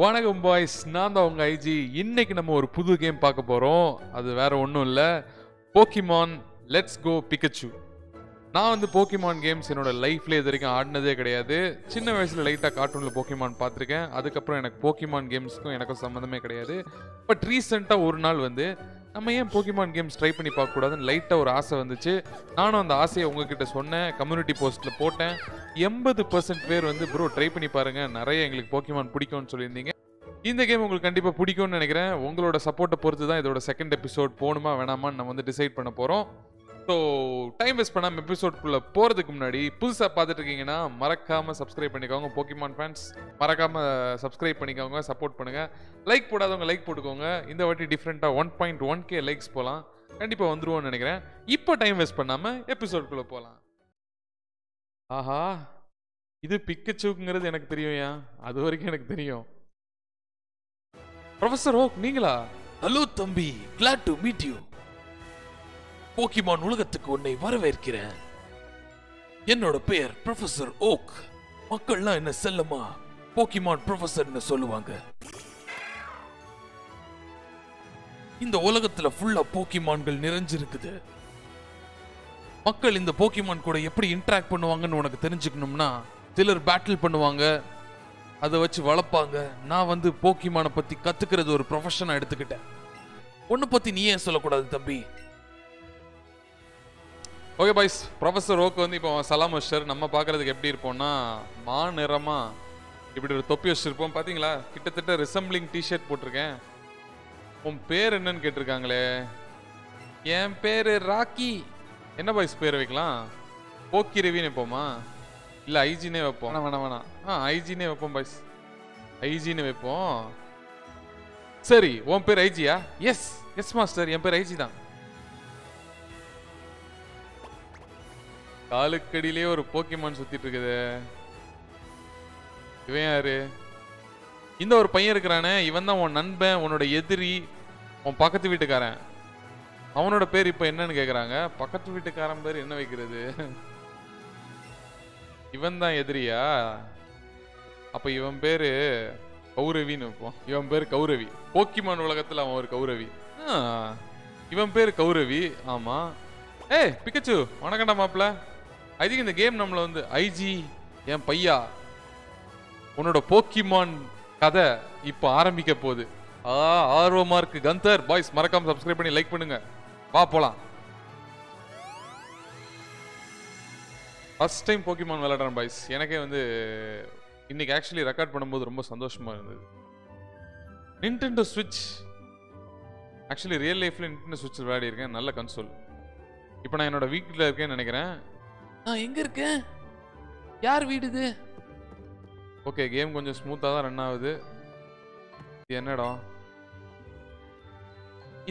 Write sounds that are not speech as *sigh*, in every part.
வணக்கம் பாய்ஸ் நான் தான் உங்கள் ஐஜி. இன்னைக்கு நம்ம ஒரு புது கேம் பார்க்க போகிறோம் அது வேற ஒன்றும் இல்லை. போக்கிமான் லெட்ஸ் கோ பிகச்சு நான் வந்து போக்கிமான் கேம்ஸ் என்னோட லைஃப்ல இது வரைக்கும் ஆடினதே கிடையாது. சின்ன வயசில் லைட்டாக கார்ட்டூனில் போக்கிமான் பார்த்துருக்கேன். அதுக்கப்புறம் எனக்கு போக்கிமான் கேம்ஸ்க்கும் எனக்கும் சம்மந்தமே கிடையாது. பட் ரீசெண்டாக ஒரு நாள் வந்து நம்ம ஏன் போக்கிமான் கேம்ஸ் ட்ரை பண்ணி பார்க்கக்கூடாதுன்னு லைட்டாக ஒரு ஆசை வந்துச்சு. நானும் அந்த ஆசையை உங்ககிட்ட சொன்னேன். கம்யூனிட்டி போஸ்ட்டில் போட்டேன். எண்பது பர்சன்ட் பேர் வந்து ப்ரோ ட்ரை பண்ணி பாருங்கள் நிறைய எங்களுக்கு போக்கிமான் பிடிக்கும்னு சொல்லியிருந்தீங்க. இந்த கேம் உங்களுக்கு கண்டிப்பாக பிடிக்கும்னு நினைக்கிறேன். உங்களோட சப்போர்ட்டை பொறுத்து தான் இதோட செகண்ட் எபிசோட் போகணுமா வேணாமான்னு நம்ம வந்து டிசைட் பண்ண போகிறோம் ஸோ டைம் வேஸ்ட் பண்ணாமல் எபிசோட்குள்ளே போகிறதுக்கு முன்னாடி புதுசாக பார்த்துட்டு இருக்கீங்கன்னா மறக்காமல் சப்ஸ்கிரைப் பண்ணிக்கோங்க. போக்கிமான் ஃபேன்ஸ் மறக்காமல் சப்ஸ்கிரைப் பண்ணிக்கோங்க சப்போர்ட் பண்ணுங்கள் லைக் போடாதவங்க லைக் போட்டுக்கோங்க. இந்த வாட்டி டிஃப்ரெண்ட்டாக one point one K likes போகலாம் கண்டிப்பாக வந்துருவோம்னு நினைக்கிறேன். இப்போ டைம் வேஸ்ட் பண்ணாமல் எபிசோட்குள்ளே போகலாம் ஆஹா இது பிக்கச்சூக்குங்கிறது எனக்கு தெரியும்யா அது வரைக்கும் எனக்கு தெரியும். ப்ரொஃபசர் ஓக் நீங்களா? ஹலோ தம்பி. Glad to meet you Pokemon உலகத்துக்கு உன்னை வரவேற்கிறேன். என்னோட பெயர் ப்ரொஃபசர் ஓக் மக்கள்லாம் என்ன செல்லமா? போக்கிமான் ப்ரொஃபசர்னு சொல்லுவாங்க. இந்த உலகத்துல ஃபுல்லா போக்கிமான்கள் நிறைஞ்சிருக்குது. மக்கள் இந்த போக்கிமான் கூட எப்படி இன்டராக்ட் பண்ணுவாங்கன்னு உனக்கு தெரிஞ்சுக்கணும்னா சிலர் பேட்டில் பண்ணுவாங்க. அதை வச்சு வளர்ப்பாங்க. நான் வந்து போக்கிமானை பத்தி கத்துக்கிறது ஒரு ப்ரொஃபஷனா எடுத்துக்கிட்டேன். உன்னை பத்தி நீ ஏன் சொல்லக்கூடாது தம்பி? ஓகே பாய்ஸ் ப்ரொஃபஸர் ஓக் வந்து இப்போ சலாம் வச்சிட்டார். நம்ம பார்க்கறதுக்கு எப்படி இருப்போம்னா மா நிறமாக இப்படி ஒரு தொப்பி வச்சுருப்போம். பார்த்தீங்களா கிட்டத்தட்ட ரிசம்பிளிங் டிஷர்ட் போட்டிருக்கேன். உன் பேர் என்னன்னு கேட்டிருக்காங்களே. என் பேர் ராக்கி. என்ன பாய்ஸ் பேர் வைக்கலாம்? போக்கி ரவின்னு வைப்போமா? இல்லை ஐஜினே வைப்போம். வேணாம் வேணாம் வேணாம். ஆ ஐஜினே வைப்போம் பாய்ஸ் ஐஜின்னு வைப்போம். சரி உன் பேர் ஐஜியா? எஸ் எஸ் மாஸ்டர் என் பேர் ஐஜி தான். காலுக்கடியிலே ஒரு போக்கிமான் சுத்திட்டு இருக்குது இவன் யாரு? இந்த ஒரு பையன் இருக்கிறானே இவன் தான் உன் நண்பன் உன்னோட எதிரி உன் பக்கத்து வீட்டுக்காரன். அவனோட பேர் இப்போ என்னன்னு கேக்குறாங்க. பக்கத்து வீட்டுக்காரன் பேர் என்ன வைக்கிறது? இவன் தான் எதிரியா? அப்ப இவன் பேரு கௌரவின்னு வைப்போம். இவன் பேர் கௌரவி. போக்கிமான் உலகத்துல அவன் ஒரு கௌரவி. இவன் பேர் கௌரவி. ஆமா. ஏய் பிக்கச்சு வணக்கம்டா மாப்ள ஐ திங்க் இந்த கேம் நம்மளை வந்து ஐஜி என் பையா உன்னோட போக்கிமான் கதை இப்போ ஆரம்பிக்க போகுது. ஆ ஆர்வமாக இருக்கு. கந்தர் பாய்ஸ் மறக்காம சப்ஸ்கிரைப் பண்ணி லைக் பண்ணுங்க. வா போகலாம் ஃபர்ஸ்ட் டைம் போக்கிமான் விளையாடுறேன் பாய்ஸ் எனக்கே வந்து இன்னைக்கு ஆக்சுவலி ரெக்கார்ட் பண்ணும்போது ரொம்ப சந்தோஷமா இருந்தது. நின்டெண்டோ ஸ்விட்ச் ஆக்சுவலி ரியல் லைஃப்ல நின்டெண்டோ ஸ்விட்ச் விளையாடி இருக்கேன் நல்ல கன்சோல் இப்போ நான் என்னோட வீட்டில் இருக்கேன்னு நினைக்கிறேன். நான் எங்க இருக்கேன் யார் வீடு இது? ஓகே கேம் கொஞ்சம் ஸ்மூத்தாக தான் ரன் ஆகுது. இது என்னடா?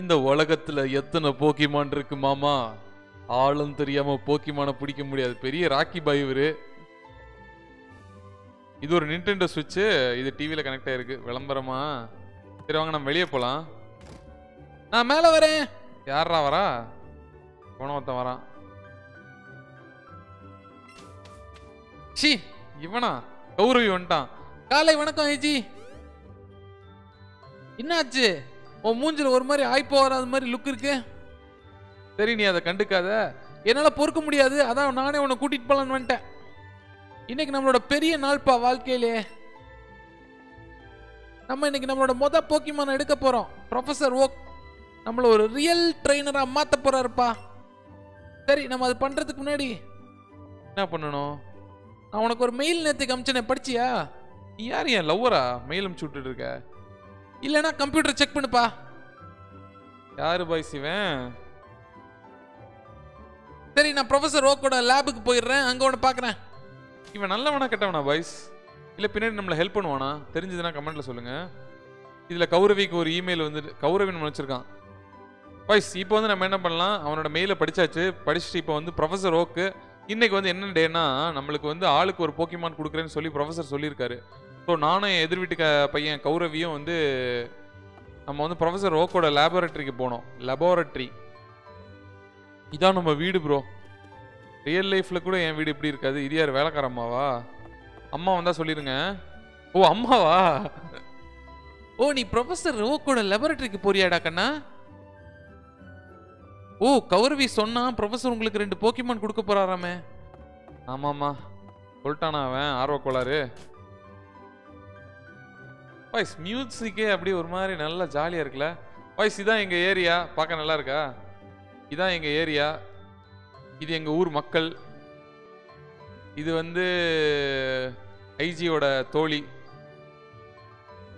இந்த உலகத்துல எத்தனை போக்கிமான் இருக்கு மாமா? ஆளும் தெரியாம போக்கிமான பிடிக்க முடியாது. பெரிய ராக்கி பாய் இவரு. இது ஒரு நின்டெண்டோ சுவிட்சு இது டிவியில் கனெக்ட் ஆயிருக்கு. விளம்பரமா? சரி வாங்க நம்ம வெளியே போகலாம் நான் மேலே வரேன். யாரா வரா? போன ஒருத்தன் வரான். சி இவனா? கௌரவி வந்துட்டான். காலை வணக்கம் ஐஜி. என்னாச்சு? உன் மூஞ்சில் ஒரு மாதிரி ஆய்ப்போ வராத மாதிரி லுக் இருக்கு. சரி நீ அதை கண்டுக்காத. என்னால் பொறுக்க முடியாது. அதான் நானே உன்னை கூட்டிட்டு போலான்னு வந்துட்டேன். இன்னைக்கு நம்மளோட பெரிய நாள்ப்பா வாழ்க்கையிலே. நம்ம இன்னைக்கு நம்மளோட மொத போக்கிமான எடுக்க போறோம். ப்ரொஃபஸர் ஓக் நம்மள ஒரு ரியல் ட்ரெயினரா மாற்ற போறாருப்பா. சரி நம்ம அது பண்ணுறதுக்கு முன்னாடி என்ன பண்ணணும்? நான் உனக்கு ஒரு மெயில் நேற்று அமிச்சனே படிச்சியா? நீ யார் என் லவ்வரா மெயில் அனுப்பிச்சு விட்டுட்டு இருக்க. இல்லைன்னா கம்ப்யூட்டர் செக் பண்ணுப்பா. யாரு பாய்ஸ் இவன் சரி நான் ப்ரொஃபசர் ஓக்கோட லேபுக்கு போயிடுறேன். அங்கே உன்னை பார்க்குறேன் இவன் நல்லவனா கெட்டவனா பாய்ஸ் இல்லை பின்னாடி நம்மளை ஹெல்ப் பண்ணுவானா? தெரிஞ்சதுன்னா கமெண்ட்டில் சொல்லுங்கள் இதில் கௌரவிக்கு ஒரு இமெயில் வந்துட்டு கௌரவின்னு நினச்சிருக்கான் பாய்ஸ் இப்போ வந்து நம்ம என்ன பண்ணலாம்? அவனோட மெயிலை படிச்சாச்சு. படிச்சுட்டு இப்போ வந்து ப்ரொஃபசர் ஓக்கு இன்னைக்கு வந்து என்ன டேனா நம்மளுக்கு வந்து ஆளுக்கு ஒரு போக்கிமான் கொடுக்குறேன்னு சொல்லி ப்ரொஃபசர் சொல்லியிருக்காரு. ஸோ நானும் என் எதிர் வீட்டு க- பையன் கௌரவியும் வந்து நம்ம வந்து ப்ரொஃபசர் ஓக்கோட லேபரட்டரிக்கு போனோம். லெபார்டரி இதான் நம்ம வீடு ப்ரோ ரியல் லைஃப்பில் கூட என் வீடு இப்படி இருக்காது. இது யார் வேலைக்கார அம்மாவா? அம்மா வந்தால் சொல்லிடுங்க ஓ அம்மாவா? ஓ நீ ப்ரொஃபசர் ஓக்கோட லெபரட்டரிக்கு போறியாடா கண்ணா? ஓ கௌரவி சொன்னா ப்ரொஃபசர் உங்களுக்கு ரெண்டு போக்கிமான் கொடுக்க போறாராமே. ஆமாம்மா. சொல்லிட்டானா அவன் ஆர்வ கோளாறு. வாய்ஸ் மியூசிக்கே அப்படி ஒரு மாதிரி நல்லா ஜாலியாக இருக்குல்ல? வாய்ஸ் இதான் எங்கள் ஏரியா பார்க்க நல்லா இருக்கா? இதான் எங்கள் ஏரியா இது எங்கள் ஊர் மக்கள். இது வந்து ஐஜியோட தோழி.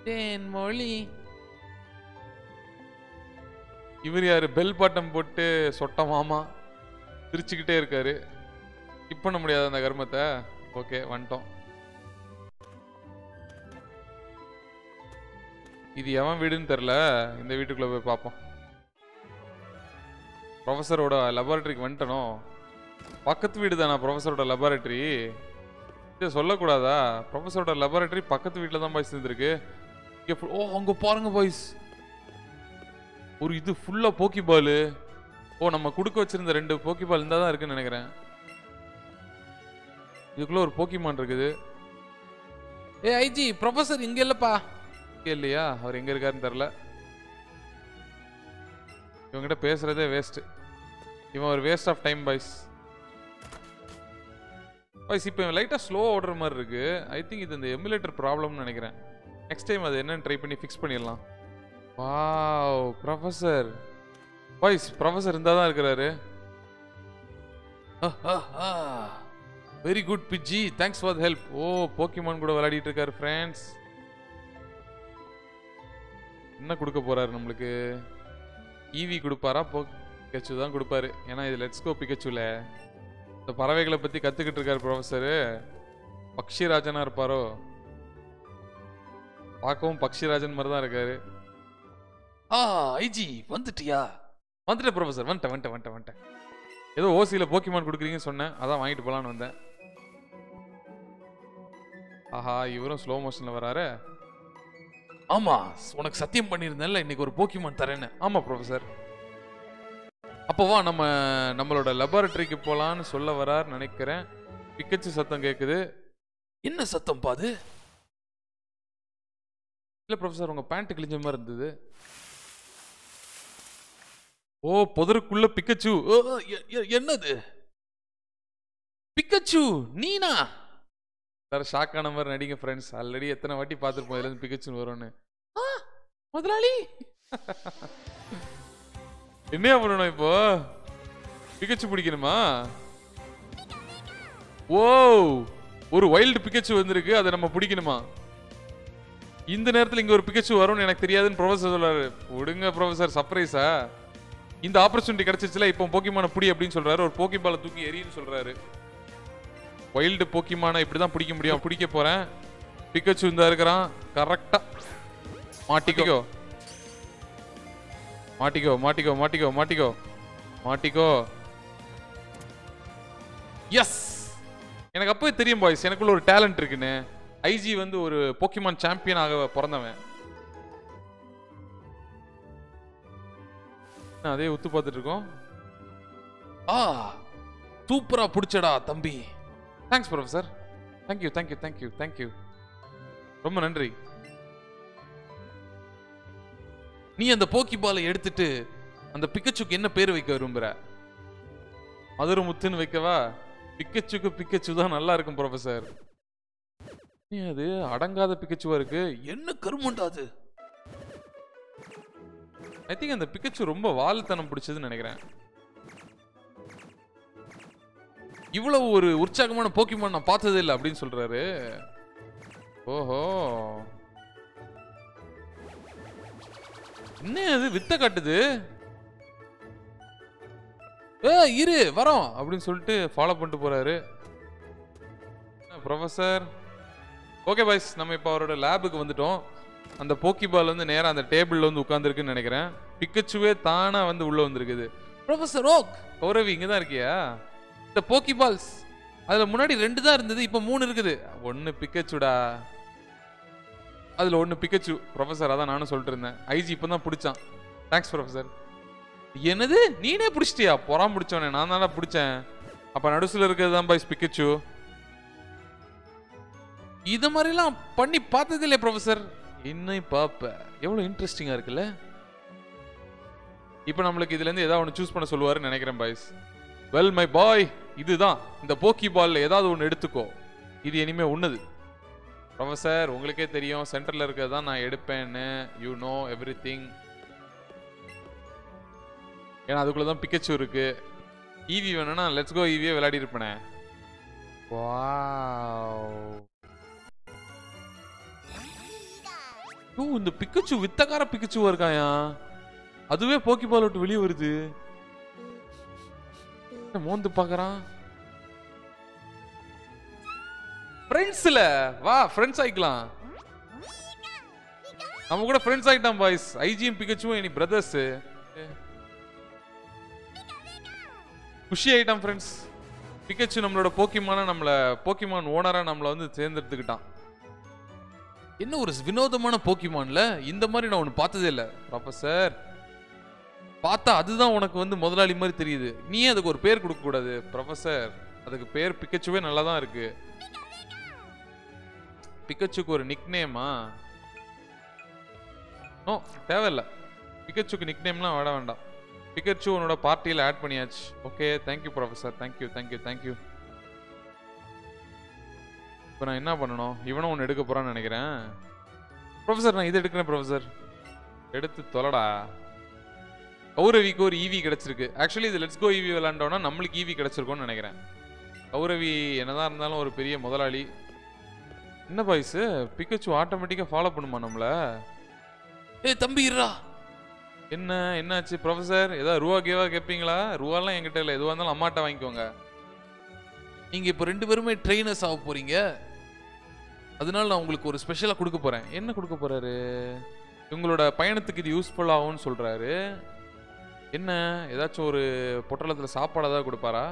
தேன்மொழி. இவர் யார்? பெல் பாட்டம் போட்டு சொட்ட மாமா சிரிச்சுக்கிட்டே இருக்காரு. இப்போ பண்ண முடியாது அந்த கர்மத்தை? ஓகே வந்துட்டோம். இது எவன் வீடுன்னு தெரில இந்த வீட்டுக்குள்ளே போய் பார்ப்போம். ப்ரொஃபஸரோட லெபார்ட்ரிக்கு வந்துட்டனோ? பக்கத்து வீடு தானா ப்ரொஃபஸரோட லெபார்ட்ரி இதை சொல்லக்கூடாதா? ப்ரொஃபஸரோட லெபார்ட்ரி பக்கத்து வீட்டில் தான் பாய்ஸ் இருந்திருக்கு. இங்கே ஓ அங்கே பாருங்க பாய்ஸ் ஒரு இது ஃபுல்லாக போக்கி பாலு ஓ நம்ம கொடுக்க வச்சிருந்த ரெண்டு போக்கி பால் இருந்தால் தான் இருக்குன்னு நினைக்கிறேன். இதுக்குள்ள ஒரு போக்கிமான் இருக்குது. ஏ ஐஜி ப்ரொஃபஸர் இங்க இல்லப்பா. இங்க இல்லையா? அவர் எங்க இருக்காருன்னு தெரில இவங்கிட்ட பேசுறதே வேஸ்ட் இவன் ஒரு waste of time boys boys இப்போ இவன் லைட்டாக ஸ்லோ ஓடுற மாதிரி இருக்கு. ஐ திங்க் இது இந்த எமுலேட்டர் ப்ராப்ளம்னு நினைக்கிறேன். நெக்ஸ்ட் டைம் அது என்னன்னு ட்ரை பண்ணி ஃபிக்ஸ் பண்ணிடலாம். வாவ் ப்ரொஃபஸர் வாய்ஸ் ப்ரொஃபஸர் இருந்தால் தான் இருக்கிறாரு very good Pidgey thanks for help O Pokemon கூட விளையாடிட்டு இருக்காரு ஃப்ரெண்ட்ஸ் என்ன கொடுக்க போறாரு நம்மளுக்கு? ஈவி கொடுப்பாரா? போ பிகச்சு தான் கொடுப்பாரு. ஏன்னா இது லெட்ஸ்கோ பிகச்சுல இந்த பறவைகளை பற்றி கற்றுக்கிட்டு இருக்காரு ப்ரொஃபஸரு பக்ஷிராஜனா இருப்பாரோ? பார்க்கவும் பக்ஷிராஜன் மாதிரி தான் இருக்காரு. ஆ ஐஜி வந்துட்டியா? வந்துட்டேன் ப்ரொஃபஸர் வந்துட்டேன் வந்துட்டேன் வந்துட்டேன் வந்துட்டேன். ஏதோ ஓசியில் போக்கிமான் கொடுக்குறீங்கன்னு சொன்னேன். அதான் வாங்கிட்டு போகலான்னு வந்தேன். ஆஹா இவரும் ஸ்லோ மோஷனில் வராரு. ஆமா உனக்கு சத்தியம் பண்ணியிருந்தேன்ல இன்னைக்கு ஒரு போக்கிமான் தரேன்னு. ஆமாம் ப்ரொஃபஸர் அப்போ வா நம்ம நம்மளோட லெபார்ட்டரிக்கு போகலான்னு சொல்ல வரார் நினைக்கிறேன். பிக்கச்சு சத்தம் கேட்குது என்ன சத்தம் பாது இல்லை ப்ரொஃபஸர் உங்கள் பேண்ட் கிழிஞ்ச மாதிரி இருந்தது. ஓ புதருக்குள்ள பிக்கச்சு. ஓ, என்னது? பிக்கச்சு நீனா? வேற ஷாக் ஆன மாதிரி நடிங்க ஃப்ரெண்ட்ஸ் ஆல்ரெடி எத்தனை வாட்டி பார்த்துருப்போம் இதுலேருந்து பிக்கச்சுன்னு வரும்னு. ஆ, முதலாளி. என்னையா பண்ணணும் இப்போ? பிக்கச்சு பிடிக்கணுமா? ஓ ஒரு வைல்டு பிக்கச்சு வந்திருக்கு அதை நம்ம பிடிக்கணுமா? இந்த நேரத்தில் இங்கே ஒரு பிக்கச்சு வரும்னு எனக்கு தெரியாதுன்னு ப்ரொஃபஸர் சொல்றாரு. விடுங்க ப்ரொஃபசர் சர்ப்ரைஸா இந்த ஆப்பர்ச்சுனிட்டி கிடைச்சிச்சுல இப்போ போக்கிமான புடி அப்படின்னு சொல்றாரு. ஒரு போக்கி பாலை தூக்கி எரின்னு சொல்றாரு. வைல்டு போக்கிமான இப்படிதான் பிடிக்க முடியும். பிடிக்க போறேன். பிக்கச்சு இந்த இருக்கிறான். கரெக்டா மாட்டிக்கோ. மாட்டிக்கோ மாட்டிக்கோ மாட்டிக்கோ மாட்டிக்கோ. மாட்டிக்கோ. எஸ் எனக்கு அப்பவே தெரியும் பாய்ஸ் எனக்குள்ள ஒரு டேலண்ட் இருக்குன்னு. ஐஜி வந்து ஒரு போக்கிமான் சாம்பியன் ஆக பிறந்தவன். என்ன அதே உத்து பார்த்துட்டு இருக்கோம். ஆ சூப்பரா புடிச்சடா தம்பி. Thanks professor thank you thank you thank you thank you ரொம்ப நன்றி. நீ அந்த போக்கி பாலை எடுத்துட்டு அந்த பிக்கச்சுக்கு என்ன பேர் வைக்க விரும்புற? மதுரை முத்துன்னு வைக்கவா? பிக்கச்சுக்கு பிக்கச்சு தான் நல்லா இருக்கும் ப்ரொஃபசர் நீ அது அடங்காத பிக்கச்சுவா இருக்கு. என்ன கருமண்டா அது? ஐ திங்க் அந்த பிக்கச்சு ரொம்ப வால்தனம் பிடிச்சதுன்னு நினைக்கிறேன். இவ்வளவு ஒரு உற்சாகமான போக்கிமான் நான் பார்த்ததே இல்லை அப்படின்னு சொல்றாரு. ஓஹோ. என்ன அது வித்த காட்டுது? ஏ இரு வரோம் அப்படின்னு சொல்லிட்டு ஃபாலோ பண்ணிட்டு போறாரு. ப்ரொஃபசர் ஓகே பாய்ஸ் நம்ம இப்போ அவரோட லேபுக்கு வந்துட்டோம். அந்த போக்கி பால் வந்து நேரா அந்த டேபிள்ல வந்து உட்காந்துருக்குன்னு நினைக்கிறேன். பிக்கச்சுவே தானா வந்து உள்ள வந்திருக்குது. ப்ரொஃபசர் ஓக் கௌரவி இங்க தான் இருக்கியா? இந்த போக்கி பால்ஸ் அதுல முன்னாடி ரெண்டு தான் இருந்தது இப்போ மூணு இருக்குது. ஒன்னு பிக்கச்சுடா. அதுல ஒன்னு பிக்கச்சு. ப்ரொஃபசர் அதான் நானும் சொல்லிட்டு இருந்தேன். ஐஜி இப்போ தான் பிடிச்சான். தேங்க்ஸ் ப்ரொஃபசர் என்னது? நீனே பிடிச்சிட்டியா? பொறாம பிடிச்சவனே நான் தானே பிடிச்சேன். அப்ப நடுசுல இருக்கிறது தான் பாய்ஸ் பிக்கச்சு. இத மாதிரிலாம் பண்ணி பார்த்தது இல்லையே ப்ரொஃபசர் இன்னும் பார்ப்பேன். எவ்வளோ இன்ட்ரெஸ்டிங்காக இருக்குல்ல? இப்போ நம்மளுக்கு இதுலேருந்து ஏதாவது ஒன்று சூஸ் பண்ண சொல்லுவாருன்னு நினைக்கிறேன் பாய்ஸ் வெல் மை பாய் இதுதான். இந்த போக்கி பால்ல ஏதாவது ஒன்று எடுத்துக்கோ. இது இனிமேல் உன்னது. ப்ரொஃபஸர் உங்களுக்கே தெரியும் சென்டரில் இருக்கிறது தான் நான் எடுப்பேன்னு. யூ நோ எவ்ரி திங் ஏன்னா அதுக்குள்ளே தான் பிக்கச்சு இருக்கு. ஈவி வேணும்னா லெட்ஸ் கோ ஈவியே விளையாடி இருப்பேனே. வா ஓ இந்த பிக்கச்சு வித்தக்கார பிக்கச்சுவா இருக்காயா? அதுவே போக்கி பால் விட்டு வெளியே வருது. மோந்து பாக்குறான்? ஃப்ரெண்ட்ஸ்ல வா ஃப்ரெண்ட்ஸ் ஆயிக்கலாம். நம்ம கூட ஃப்ரெண்ட்ஸ் ஆயிட்டான் பாய்ஸ் ஐஜியும் பிக்கச்சுவும் இனி பிரதர்ஸ் குஷி ஆயிட்டான் ஃப்ரெண்ட்ஸ் பிக்கச்சு நம்மளோட போக்கிமான நம்மள போக்கிமான் ஓனரா நம்மள வந்து தேர்ந்தெடுத்துக்கிட்டான். என்ன ஒரு வினோதமான போக்கிமான்ல? இந்த மாதிரி நான் ஒன்று பார்த்ததே இல்லை. ப்ரொஃபசர் பார்த்தா அதுதான் உனக்கு வந்து முதலாளி மாதிரி தெரியுது. நீ அதுக்கு ஒரு பேர் கொடுக்கக்கூடாது ப்ரொஃபஸர் ப்ரொஃபசர் அதுக்கு பேர் பிக்கச்சுவே நல்லா தான் இருக்கு. பிக்கச்சுக்கு ஒரு நிக் நேமா நோ தேவையில்ல. பிக்கச்சுக்கு நிக் நேம்லாம் விட வேண்டாம். பிக்கச்சு உன்னோட பார்ட்டியில் ஆட் பண்ணியாச்சு. Okay thank you professor thank you thank you thank you இப்போ நான் என்ன பண்ணணும்? இவனும் ஒன்று எடுக்க போறான்னு நினைக்கிறேன். ப்ரொஃபசர் நான் இது எடுக்கிறேன் ப்ரொஃபசர் எடுத்து தொலைடா. கௌரவிக்கு ஒரு ஈவி கிடைச்சிருக்கு. ஆக்சுவலி இது லெட்ஸ் கோ ஈவி விளாண்டோம்னா நம்மளுக்கு ஈவி கிடைச்சிருக்கும்னு நினைக்கிறேன். கௌரவி என்னதான் இருந்தாலும் ஒரு பெரிய முதலாளி. என்ன பாய்ஸ் பிக்கச்சு ஆட்டோமேட்டிக்காக ஃபாலோ பண்ணுமா நம்மள? ஏய் தம்பி இருடா. என்ன? என்னாச்சு ப்ரொஃபசர் ஏதாவது ரூபா கேவா கேட்பீங்களா ரூபாலாம் என்கிட்ட இல்லை. எதுவாக இருந்தாலும் அம்மாட்ட வாங்கிக்கோங்க. நீங்கள் இப்போ ரெண்டு பேருமே ட்ரெயினர்ஸ் ஆக போகிறீங்க அதனால நான் உங்களுக்கு ஒரு ஸ்பெஷலாக கொடுக்க போகிறேன் என்ன கொடுக்க போகிறாரு உங்களோட பயணத்துக்கு இது யூஸ்ஃபுல் ஆகும்னு சொல்கிறாரு என்ன? ஏதாச்சும் ஒரு பொட்டலத்தில் சாப்பாடு ஏதாவது கொடுப்பாரா?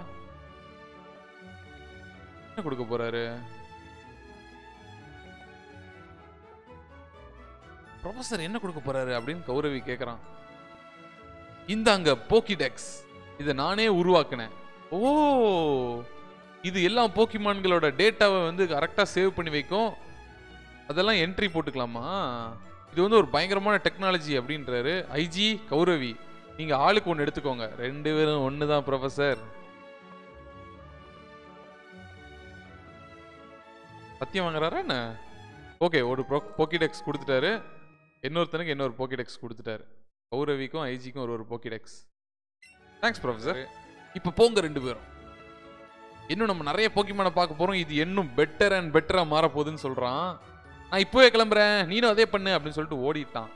என்ன கொடுக்க போகிறாரு ப்ரொஃபஸர் என்ன கொடுக்க போகிறாரு அப்படின்னு கௌரவி கேட்குறான் இந்தாங்க போக்கிடெக்ஸ் இதை நானே உருவாக்கினேன். ஓ! இது எல்லா போக்கிமான்களோட டேட்டாவை வந்து கரெக்டாக சேவ் பண்ணி வைக்கும். அதெல்லாம் என்ட்ரி போட்டுக்கலாமா? இது வந்து ஒரு பயங்கரமான டெக்னாலஜி அப்படின்றாரு. ஐஜி கௌரவி. நீங்க ஆளுக்கு ஒன்று எடுத்துக்கோங்க. ரெண்டு பேரும் ஒன்று தான் ப்ரொஃபசர் சத்தியம் வாங்குறாரா என்ன? ஓகே ஒரு போக்கிடெக்ஸ் கொடுத்துட்டாரு. இன்னொருத்தனுக்கு இன்னொரு போக்கிடெக்ஸ் கொடுத்துட்டாரு. கௌரவிக்கும் ஐஜிக்கும் ஒரு ஒரு போக்கிடெக்ஸ் தேங்க்ஸ் ப்ரொஃபசர் இப்போ போங்க ரெண்டு பேரும். இன்னும் நம்ம நிறைய போக்கிமான பார்க்க போறோம். இது இன்னும் பெட்டர் அண்ட் பெட்டராக மாற போகுதுன்னு சொல்றான். நான் இப்போவே கிளம்புறேன். நீனும் அதே பண்ணு அப்படின்னு சொல்லிட்டு ஓடிட்டான்.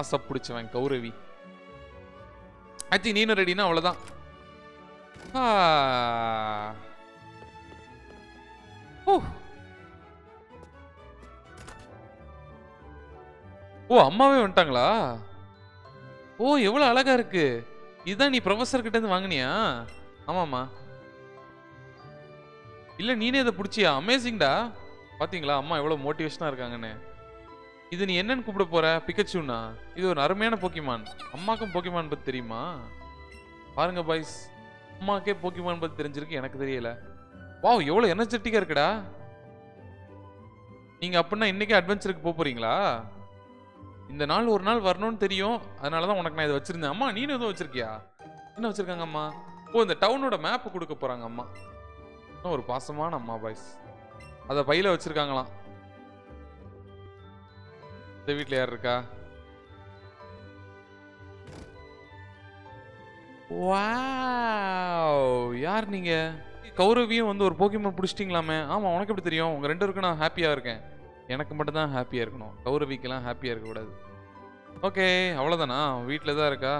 ஆசை பிடிச்சவன் கௌரவி. ஆச்சி நீனும் ரெடினா அவ்வளவுதான். ஓ ஓ அம்மாவே வந்துட்டாங்களா? ஓ எவ்வளோ அழகா இருக்கு. இதுதான் நீ ப்ரொஃபஸர் கிட்ட இருந்து வாங்கினியா? ஆமாம்மா. இல்ல நீனே இதை பிடிச்சியா? அமேசிங்டா பாத்தீங்களா? அம்மா எவ்வளவு மோட்டிவேஷனா இருக்காங்கன்னு. இது நீ என்னன்னு கூப்பிட போற? பிக்கச்சுன்னா இது ஒரு அருமையான போக்கிமான் அம்மாக்கும் போக்கிமான் பத்தி தெரியுமா? பாருங்க பாய்ஸ் அம்மாக்கே போக்கிமான் பத்தி தெரிஞ்சிருக்கு எனக்கு தெரியல. வாவ் எவ்வளவு எனர்ஜெட்டிக்கா இருக்குடா. நீங்க அப்படின்னா இன்னைக்கே அட்வென்ச்சருக்கு போக போறீங்களா? இந்த நாள் ஒரு நாள் வரணும்னு தெரியும். அதனால தான் உனக்கு நான் இதை வச்சிருந்தேன். அம்மா நீனும் எதுவும் வச்சிருக்கியா? என்ன வச்சிருக்காங்க அம்மா? ஓ இந்த டவுனோட மேப் கொடுக்க போறாங்க அம்மா. ஒரு பாசமான அம்மா பாய்ஸ் அதை பையில வச்சிருக்காங்களாம். இந்த வீட்டில் யார் இருக்கா? யார் நீங்க? கௌரவியும் வந்து ஒரு போக்கிமான் பிடிச்சிட்டிங்களாமே. ஆமா உனக்கு எப்படி தெரியும்? உங்க ரெண்டு பேருக்கும் நான் ஹாப்பியா இருக்கேன். எனக்கு மட்டும் தான் ஹாப்பியா இருக்கணும். கௌரவிக்கெல்லாம் ஹாப்பியா இருக்கக்கூடாது. ஓகே அவ்வளோதானா வீட்டில் தான் இருக்கா?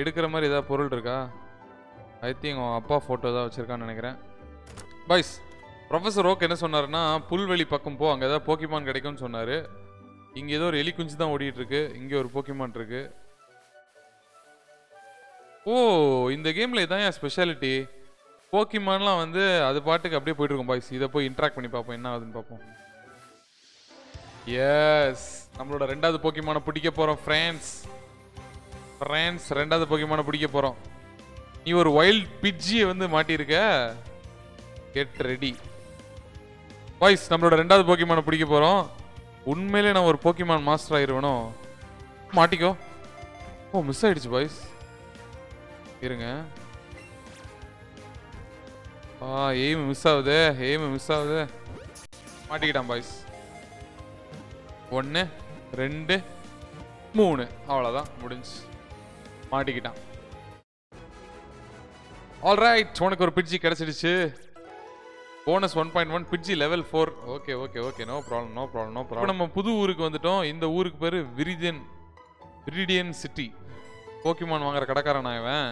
எடுக்கிற மாதிரி ஏதாவது பொருள் இருக்கா? ஐ திங்க் அவன் அப்பா ஃபோட்டோ தான் வச்சிருக்கான்னு நினைக்கிறேன். பாய்ஸ் ப்ரொஃபஸர் ஓக் என்ன சொன்னார்னா புல்வெளி பக்கம் போ அங்கே ஏதாவது போக்கிமான் கிடைக்கும்னு சொன்னார். இங்கே ஏதோ ஒரு எலி குஞ்சு தான் ஓடிட்டுருக்கு. இங்கே ஒரு போக்கிமான் இருக்கு. ஓ இந்த கேமில் இதான் என் ஸ்பெஷாலிட்டி போக்கிமான்லாம் வந்து அது பாட்டுக்கு அப்படியே போயிட்டு இருக்கும் பாய்ஸ். இதை போய் இன்ட்ராக்ட் பண்ணி பார்ப்போம். என்ன ஆகுதுன்னு பார்ப்போம். எஸ் நம்மளோட ரெண்டாவது போக்கிமான பிடிக்க போகிறோம் ஃப்ரான்ஸ் ஃப்ரான்ஸ் ரெண்டாவது போக்கிமான பிடிக்க போகிறோம் நீ ஒரு வைல்ட் பிட்ஜியை வந்து மாட்டியிருக்க? கெட் ரெடி பாய்ஸ் நம்மளோட ரெண்டாவது போக்கிமான பிடிக்க போறோம். உண்மையிலே நான் ஒரு போக்கிமான் மாஸ்டர் ஆயிருவேனோ? மாட்டிக்கோ. ஓ மிஸ் ஆயிடுச்சு பாய்ஸ் இருங்க. ஆ எய்ம் மிஸ் ஆகுது. எய்ம் மிஸ் ஆகுது. மாட்டிக்கிட்டான் பாய்ஸ் ஒன்று ரெண்டு மூணு. அவ்வளோதான் முடிஞ்சு. மாட்டிக்கிட்டான். ஆல்ரைட் உனக்கு ஒரு பிடிச்சி கிடச்சிடுச்சு. Bonus one point one Pidgey level four okay okay okay no problem no problem no problem நம்ம புது ஊருக்கு வந்துட்டோம். இந்த ஊருக்கு பேர் விரிடியன் விரிடியன் சிட்டி போக்கிமான் வாங்குற கடைக்காரன் இவன்.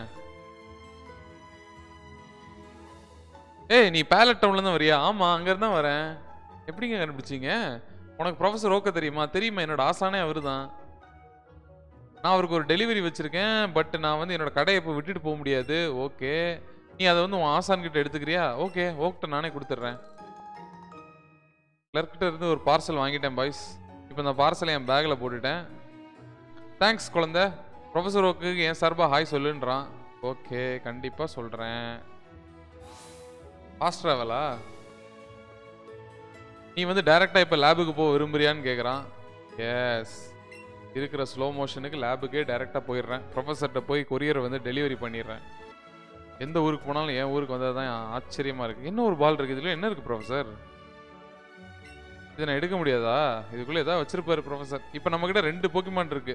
ஏய் நீ பேலட் டவுன்ல தான் வரியா? ஆமா அங்க இருந்தா வரேன். எப்படிங்க கண்டுபிடிச்சீங்க? உனக்கு ப்ரொஃபசர் ஓக்க தெரியுமா? தெரியுமா? என்னோட ஆசானே அவரு தான் நான் அவருக்கு ஒரு டெலிவரி வச்சிருக்கேன் பட் நான் வந்து என்னோட கடையை இப்போ விட்டுட்டு போக முடியாது. ஓகே நீ அதை வந்து உன் ஆசான் கிட்ட எடுத்துக்கிறியா? ஓகே ஓக்கிட்ட நானே கொடுத்துட்றேன். கிளர்க்கிட்ட இருந்து ஒரு பார்சல் வாங்கிட்டேன் பாய்ஸ் இப்போ இந்த பார்சலை என் பேக்கில் போட்டுட்டேன். தேங்க்ஸ் குழந்த. ப்ரொஃபஸர் ஓக்கு என் சார்பாக ஹாய் சொல்லுன்றான். ஓகே கண்டிப்பாக சொல்கிறேன் ஃபாஸ்ட் ட்ராவலா நீ வந்து டைரெக்டாக இப்போ லேபுக்கு போக விரும்புறியான்னு கேட்குறான் எஸ் இருக்கிற ஸ்லோ மோஷனுக்கு லேபுக்கே டைரெக்டாக போயிடுறேன். ப்ரொஃபஸர்கிட்ட போய் கொரியரை வந்து டெலிவரி பண்ணிடுறேன். எந்த ஊருக்கு போனாலும் என் ஊருக்கு வந்தால் தான் ஆச்சரியமாக இருக்குது என்ன ஒரு பால் இருக்குது இதில் என்ன இருக்குது ப்ரொஃபஸர் இதை நான் எடுக்க முடியாதா? இதுக்குள்ளே ஏதாவது வச்சிருப்பாரு ப்ரொஃபஸர் இப்போ நம்மக்கிட்ட ரெண்டு போக்கிமான் இருக்கு.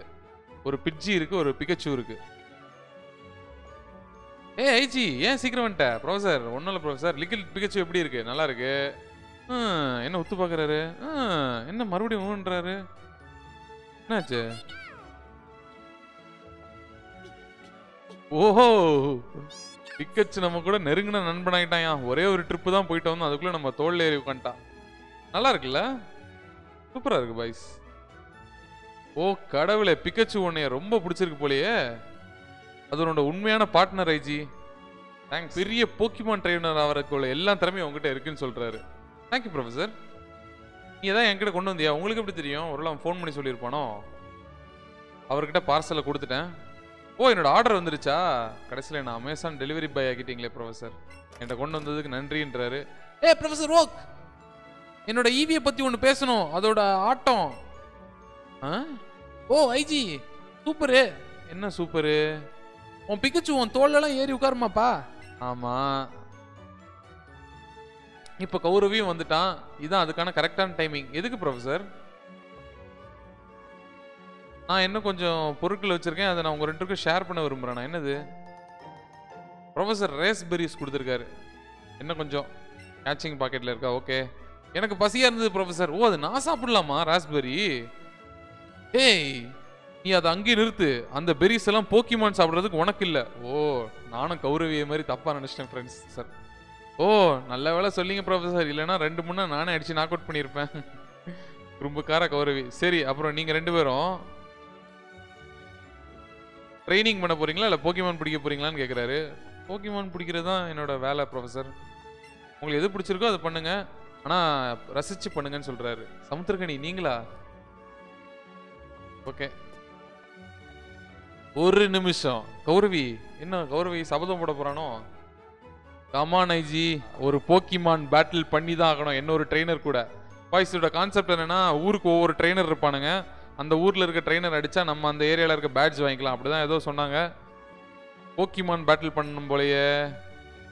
ஒரு பிட்ஜி இருக்கு ஒரு பிகச்சு இருக்கு. ஏ ஐஜி ஏன் சீக்கிரம் வந்துட்ட? ப்ரொஃபசர் ஒன்றும் இல்லை ப்ரொஃபஸர் லிக்கிட் பிகச்சு எப்படி இருக்கு? நல்லா இருக்கு. ஹம், என்ன ஒத்து பார்க்குறாரு என்ன மறுபடியும் ஊன்றாரு? என்னாச்சு? ஓஹோ! பிக்கச்சு நம்ம கூட நெருங்கின நண்பனாயிட்டாயா ஒரே ஒரு ட்ரிப்பு தான் போயிட்டு வந்தோம். அதுக்குள்ள நம்ம தோல்ல ஏறி உட்காந்துட்டான் நல்லா இருக்குல்ல? சூப்பரா இருக்கு பாய்ஸ் ஓ கடவுளே பிக்கச்சு உன்னைய ரொம்ப பிடிச்சிருக்கு போலயே. அது உன்னோட உண்மையான பார்ட்னர் ஐஜி. தேங்க்ஸ் பெரிய போக்கிமான் ட்ரெயினர் ஆகிறதுக்குள்ள எல்லா திறமையும் உங்ககிட்ட இருக்குன்னு சொல்றாரு. தேங்க்யூ ப்ரொஃபசர் நீ தான் என்கிட்ட கொண்டு வந்தியா? உங்களுக்கு எப்படி தெரியும்? ஒரு ஃபோன் பண்ணி சொல்லியிருப்பானோ? அவர்கிட்ட பார்சலை கொடுத்துட்டேன். ஓ என்னோட ஆர்டர் வந்துருச்சா? கடைசியில் என்ன அமேசான் டெலிவரி பாய் ஆகிட்டீங்களே ப்ரொஃபசர் என்கிட்ட கொண்டு வந்ததுக்கு நன்றின்றாரு. ஏ ப்ரொஃபசர் ஓக் என்னோட e ஈவியை பற்றி ஒன்று பேசணும். அதோட ஆட்டம். ஆ? ஓ ஐஜி சூப்பரு. என்ன சூப்பரு? உன் பிக்கச்சு உன் தோல்லெல்லாம் ஏறி உட்காருமாப்பா. ஆமாம் இப்போ கௌரவியும் வந்துட்டான். இதான் அதுக்கான கரெக்டான டைமிங் எதுக்கு ப்ரொஃபசர் நான் இன்னும் கொஞ்சம் பொருட்கள் வச்சுருக்கேன். அதை நான் உங்கள் ரெண்டு பேருக்கும் ஷேர் பண்ண விரும்புறேன். நான் என்னது? ப்ரொஃபசர் ரேஸ்பெரிஸ் கொடுத்துருக்காரு. என்ன கொஞ்சம் கேச்சிங் பாக்கெட்டில் இருக்கா? ஓகே எனக்கு பசியாக இருந்தது ப்ரொஃபசர் ஓ அது நான் சாப்பிடலாமா ராஸ்பெரி ஏய் நீ அதை அங்கேயே நிறுத்து. அந்த பெரிஸ் எல்லாம் போக்கிமான் சாப்பிட்றதுக்கு உனக்கு இல்லை. ஓ நானும் கௌரவியை மாதிரி தப்பாக நினச்சிட்டேன் ஃப்ரெண்ட்ஸ் சார் ஓ நல்ல வேலை சொல்லிங்க ப்ரொஃபஸர் இல்லைன்னா ரெண்டு மூணு நானே அடிச்சு நாக் அவுட் பண்ணியிருப்பேன். *laughs* குறும்புக்கார கௌரவி. சரி அப்புறம் நீங்கள் ரெண்டு பேரும் ட்ரைனிங் பண்ண போறீங்களா? இல்லை போக்கிமான் பிடிக்க போறீங்களான்னு கேட்குறாரு போக்கிமான் பிடிக்கிறது தான் என்னோட வேலை ப்ரொஃபசர் உங்களுக்கு எது பிடிச்சிருக்கோ அதை பண்ணுங்க. ஆனால் ரசிச்சு பண்ணுங்கன்னு சொல்றாரு. சமுத்திரகனி நீங்களா? ஓகே ஒரு நிமிஷம். கௌரவி என்ன கௌரவி சபதம் போட போறானோ? கமானைஜி ஐஜி ஒரு போக்கிமான் பேட்டில் பண்ணி தான் ஆகணும். என்ன ஒரு ட்ரெயினர் கூட. பாய்ஸோட கான்செப்ட் என்னன்னா ஊருக்கு ஒவ்வொரு ட்ரெயினர் இருப்பானுங்க. அந்த ஊரில் இருக்க ட்ரெயினர் அடித்தா நம்ம அந்த ஏரியாவில் இருக்க பேட்ச் வாங்கிக்கலாம். அப்படிதான் ஏதோ சொன்னாங்க. போக்கிமான் பேட்டில் பண்ணணும் போலயே.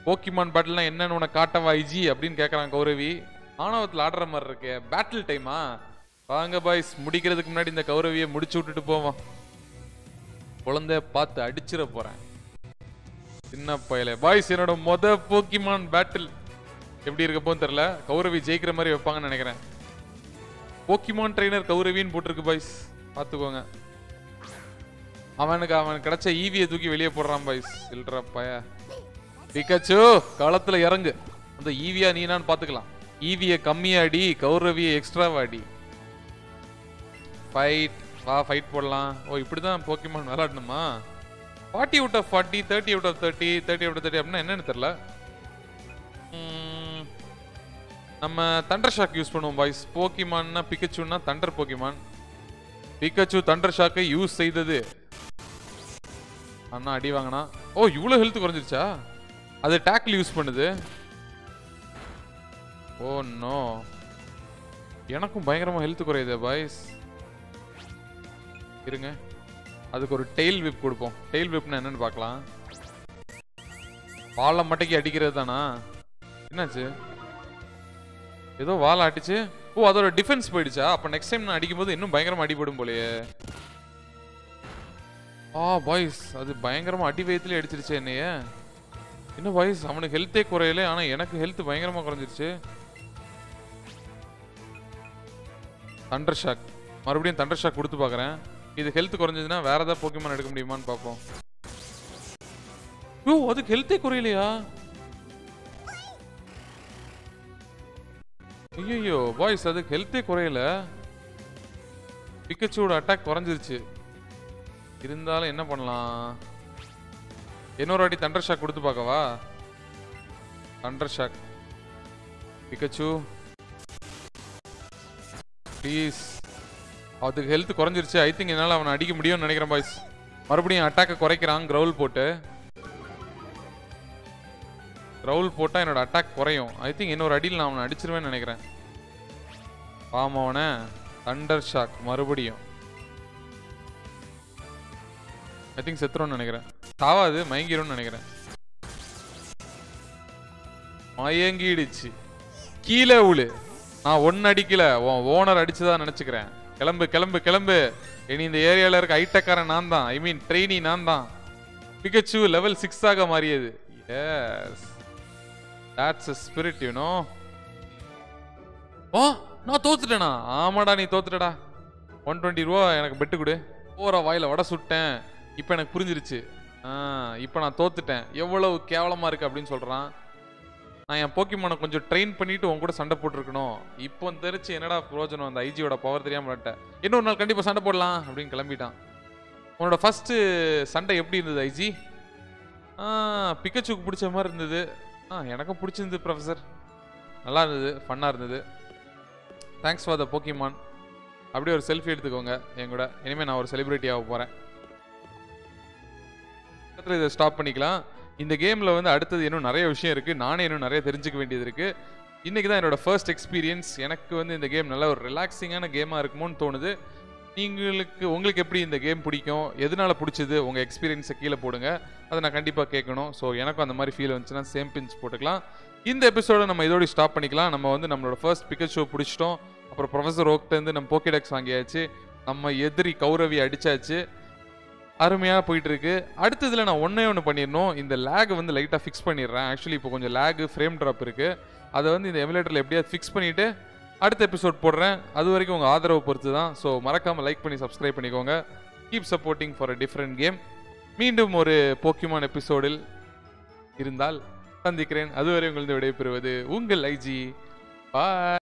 போக்கிமான் பேட்டில்னா என்னன்னு உனக்கு காட்டவா ஐஜி அப்படின்னு கேட்குறான் கௌரவி. ஆணவத்தில் ஆடுற மாதிரி இருக்கே. பேட்டில் டைமா வாங்க பாய்ஸ் முடிக்கிறதுக்கு முன்னாடி இந்த கௌரவியை முடிச்சு விட்டுட்டு போவோம். குழந்தைய பார்த்து அடிச்சிட போகிறேன் சின்ன பயலே. பாய்ஸ் என்னோட மொத போக்கிமான் பேட்டில் எப்படி இருக்க தெரில கௌரவி ஜெயிக்கிற மாதிரி வைப்பாங்கன்னு நினைக்கிறேன். போக்கிமான் ட்ரைனர் கௌரவின்னு போட்டிருக்கு பாய்ஸ் பார்த்துக்கோங்க. அவனுக்கு அவன் கிடைச்ச e ஈவியை தூக்கி வெளியே போடுறான் பாய்ஸ் சில்ற பய. பிகாச்சு களத்துல இறங்கு. அந்த e ஈவியா நீனான்னு பாத்துக்கலாம் ஈவிய e கம்மியா அடி கௌரவிய எக்ஸ்ட்ராவா அடி ஃபைட் வா ஃபைட் போடலாம். ஓ இப்படிதான் Pokemon விளாடணுமா forty out of forty thirty out of thirty thirty out of thirty அப்படின்னா என்னன்னு தெரியல. நம்ம தண்டர் ஷாக் யூஸ் பண்ணுவோம் பாய்ஸ் போக்கிமான்னா பிக்கச்சுன்னா தண்டர் போக்கிமான் பிக்கச்சு தண்டர் ஷாக்கை யூஸ் செய்தது. அண்ணா அடி வாங்கினா. ஓ இவ்வளோ ஹெல்த் குறைஞ்சிருச்சா? அது டேக்கில் யூஸ் பண்ணுது. ஓ நோ எனக்கும் பயங்கரமாக ஹெல்த் குறையுது பாய்ஸ் இருங்க. அதுக்கு ஒரு டெயில் விப் கொடுப்போம். டெய்ல் விப்னா என்னன்னு பார்க்கலாம். வாழை மட்டைக்கு அடிக்கிறது தானா? என்னாச்சு? ஏதோ வால் அடிச்சு ஓ அதோட டிஃபென்ஸ் போயிடுச்சா? அப்ப நெக்ஸ்ட் டைம் நான் அடிக்கும்போது இன்னும் பயங்கரமா அடிபடும் போலயே. ஆ பாய்ஸ் அது பயங்கரமா அடி வயத்துல அடிச்சிருச்சு என்னைய. என்ன பாய்ஸ் அவனுக்கு ஹெல்த்தே குறையல ஆனா எனக்கு ஹெல்த் பயங்கரமா குறைஞ்சிருச்சு. தண்டர் ஷாக் மறுபடியும் தண்டர் ஷாக் கொடுத்து பார்க்கறேன் இது ஹெல்த் குறைஞ்சதுன்னா வேற ஏதாவது போக்கிமான் எடுக்க முடியுமான்னு பார்ப்போம். யோ அதுக்கு ஹெல்த்தே குறையலையா? ஐயோ பாய்ஸ் அதுக்கு ஹெல்த்தே குறையல. பிக்கச்சோட அட்டாக் குறைஞ்சிருச்சு. இருந்தாலும் என்ன பண்ணலாம்? இன்னொரு வாட்டி தண்டர் ஷாக் கொடுத்து பார்க்கவா? தண்டர் ஷாக் பிக்கச்சு ப்ளீஸ் அதுக்கு ஹெல்த் குறைஞ்சிருச்சு. ஐ திங்க் என்னால் அவனை அடிக்க முடியும்னு நினைக்கிறேன் பாய்ஸ் மறுபடியும் அட்டாக்கை குறைக்கிறான் க்ரௌல் போட்டு. ரவுல் போட்டால் என்னோட அட்டாக் குறையும். ஐ திங்க் இன்னொரு அடியில் நான் அவனை அடிச்சிருவேன்னு நினைக்கிறேன். பாம் அவனை. தண்டர் ஷாக் மறுபடியும். ஐ திங்க் செத்துரும்னு நினைக்கிறேன். தாவாது மயங்கிரும்னு நினைக்கிறேன். மயங்கிடுச்சு. கீழே உளு நான் ஒன்னு அடிக்கல. ஓனர் அடிச்சுதான் நினச்சிக்கிறேன். கிளம்பு கிளம்பு கிளம்பு. இனி இந்த ஏரியாவில் இருக்க ஐட்டக்காரன் நான் தான் ஐ மீன் ட்ரெயினி நான் தான் பிகச்சு லெவல் சிக்ஸ் ஆக மாறியது. Yes that's a spirit you know ஓ நான் தோத்துட்டேனா? ஆமாடா நீ தோத்துட்டடா. ஒன் டுவெண்ட்டி ரூபா எனக்கு பெட்டு கொடு. போகிற வாயில் வடை சுட்டேன். இப்போ எனக்கு புரிஞ்சிருச்சு. ஆ இப்போ நான் தோத்துட்டேன். எவ்வளவு கேவலமாக இருக்குது அப்படின்னு சொல்கிறான் நான் என் போக்கிமானை கொஞ்சம் ட்ரெயின் பண்ணிட்டு உன் கூட சண்டை போட்டிருக்கணும். இப்போ தெரிச்சு என்னடா பிரயோஜனம் அந்த ஐஜியோட பவர் தெரியாமல் விட்டேன் இன்னொரு நாள் கண்டிப்பாக சண்டை போடலாம் அப்படின்னு கிளம்பிட்டான். உன்னோட ஃபஸ்ட்டு சண்டை எப்படி இருந்தது ஐஜி ஆ பிக்கச்சுக்கு பிடிச்ச மாதிரி இருந்தது. ஆ எனக்கும் பிடிச்சிருந்தது ப்ரொஃபசர் நல்லா இருந்தது ஃபன்னாக இருந்தது. தேங்க்ஸ் ஃபார் த போக்கிமான் அப்படியே ஒரு செல்ஃபி எடுத்துக்கோங்க என் கூட. இனிமேல் நான் ஒரு செலிப்ரிட்டி ஆக போகிறேன் பக்கத்தில் இதை ஸ்டாப் பண்ணிக்கலாம். இந்த கேமில் வந்து அடுத்தது இன்னும் நிறைய விஷயம் இருக்குது நானே இன்னும் நிறைய தெரிஞ்சுக்க வேண்டியது இருக்குது இன்றைக்கி தான் என்னோட ஃபர்ஸ்ட் எக்ஸ்பீரியன்ஸ் எனக்கு வந்து இந்த கேம் நல்ல ஒரு ரிலாக்ஸிங்கான கேமாக இருக்குமோன்னு தோணுது. நீங்களுக்கு உங்களுக்கு எப்படி இந்த கேம் பிடிக்கும்? எதனால் பிடிச்சது? உங்கள் எக்ஸ்பீரியன்ஸை கீழே போடுங்க. அதை நான் கண்டிப்பாக கேட்கணும். ஸோ எனக்கும் அந்த மாதிரி ஃபீல் வந்துச்சுன்னா சேம் பிஞ்ச் போட்டுக்கலாம். இந்த எபிசோடை நம்ம இதோட ஸ்டாப் பண்ணிக்கலாம். நம்ம வந்து நம்மளோட ஃபர்ஸ்ட் பிக்கர் ஷோ பிடிச்சிட்டோம். அப்புறம் ப்ரொஃபஸர் ஓக்டேருந்து நம்ம போக்கெடெக்ஸ் வாங்கியாச்சு. நம்ம எதிரி கௌரவி அடித்தாச்சு அருமையாக போயிட்டுருக்கு. அடுத்த இதில் நான் ஒன்றே ஒன்று பண்ணிடணும். இந்த லேக் வந்து லைட்டாக ஃபிக்ஸ் பண்ணிடுறேன். ஆக்சுவலி இப்போ கொஞ்சம் லேகு ஃப்ரேம் ட்ராப் இருக்குது அதை வந்து இந்த எமுலேட்டரில் எப்படியாவது ஃபிக்ஸ் பண்ணிவிட்டு அடுத்த எபிசோட் போடுறேன். அது வரைக்கும் உங்கள் ஆதரவை பொறுத்து தான் ஸோ மறக்காமல் லைக் பண்ணி சப்ஸ்கிரைப் பண்ணிக்கோங்க. Keep supporting for a different game மீண்டும் ஒரு போக்கிமான் எபிசோடில் இருந்தால் சந்திக்கிறேன். அதுவரை உங்களது விடைபெறுவது உங்கள் ஐஜி பாய்